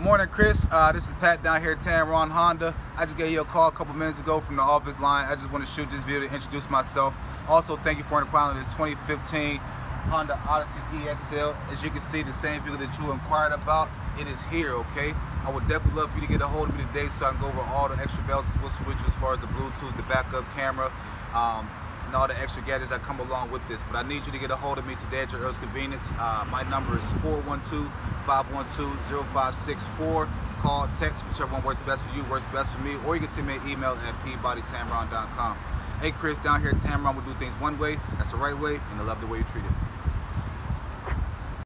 Good morning, Chris. Uh, this is Pat down here at Tameron Honda. I just gave you a call a couple minutes ago from the office line. I just want to shoot this video to introduce myself. Also, thank you for inquiring this 2015 Honda Odyssey EXL. As you can see, the same vehicle that you inquired about, it is here, okay? I would definitely love for you to get a hold of me today so I can go over all the extra bells and whistles as far as the Bluetooth, the backup camera, um, and all the extra gadgets that come along with this. But I need you to get a hold of me today at your earliest convenience. Uh, my number is 412-512-0564. Call, text, whichever one works best for you, works best for me, or you can send me an email at peabodytamron.com. Hey Chris, down here at Tameron, we do things one way, that's the right way, and I love the way you treat it.